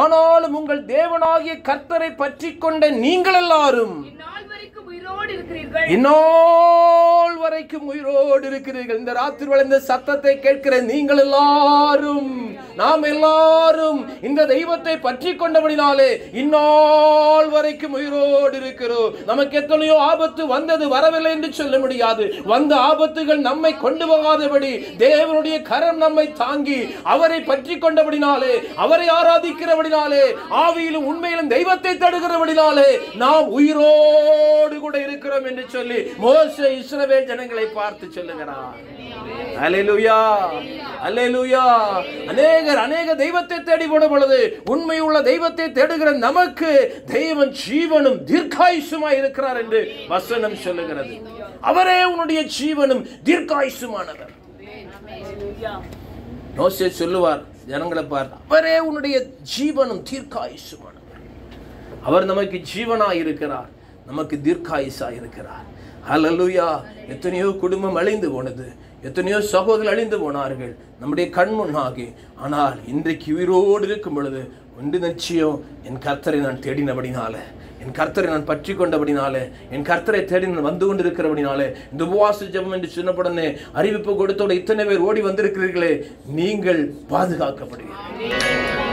ஆனாலும் உங்கள் தேவனாகிய கர்த்தரை பற்றி கொண்ட நீங்கள் எல்லாரும் இந்நாள் வரைக்கும் உயிரோடு இருக்கிறீர்கள். இந்நாள் வரைக்கும் உயிரோடு இருக்கிறீர்கள். இந்த ராத்திரி வளைந்த சத்தத்தை கேட்கிற நீங்கள் எல்லாரும் நாம் எல்லாரும் இந்த தெய்வத்தை பற்றி கொண்டபடினாலே இந்நாள் வரைக்கும் உயிரோடு இருக்கிறோம். நமக்கு எத்தனையோ ஆபத்து வந்தது வரவில்லை என்று சொல்ல முடியாது. வந்த ஆபத்துகள் நம்மை கொண்டு போகாதபடி தேவனுடைய கரம் நம்மை தாங்கி அவரை பற்றி கொண்டபடினாலே அவரை ஆராதிக்கிறபடினாலே ஆவியிலும் உண்மையிலும் தெய்வத்தை தடுக்கிறபடினாலே நாம் உயிரோடு கூட இருக்கிறோம் என்று சொல்லி மோசே இஸ்ரவேல் ஜனங்களை பார்த்து சொல்லுகிறார் அல்லேலூயா அல்லேலூயா அநேகர் அநேக தெய்வத்தை தேடி போன பொழுது உண்மையுள்ள தெய்வத்தை தேடுகிற நமக்கு தெய்வன் ஜீவனும் தீர்க்காயுசுமாய் இருக்கிறார் என்று வசனம் சொல்லுகிறது. அவரே உன்னுடைய ஜீவனும் தீர்க்காயுசுமானவர். நோசே சொல்லுவார் ஜனங்களை பார்த்து அவரே உன்னுடைய ஜீவனும் தீர்க்காயுசுமானவர். அவர் நமக்கு ஜீவனாய் இருக்கிறார் நமக்கு தீர்க்காயுசாய் இருக்கிறார். ஹலலுயா எத்தனையோ குடும்பம் அழிந்து போனது. எத்தனையோ சகோதரர்கள் அழிந்து போனார்கள். நம்முடைய கண் முன்னாகி. ஆனால் இன்றைக்கு உயிரோடு இருக்கும் பொழுது ஒன்று நிச்சயம் என் கர்த்தரை நான் தேடினபடினால என் கர்த்தரை நான் பற்றி கொண்டபடினாலே என் கர்த்தரை தேடி நான் வந்து கொண்டிருக்கிறபடினாலே இந்த உபவாச ஜபம் என்று சொன்னபடனே அறிவிப்பு கொடுத்தோட இத்தனை பேர் ஓடி வந்திருக்கிறீர்களே நீங்கள் பாதுகாக்கப்படுவீர்கள்.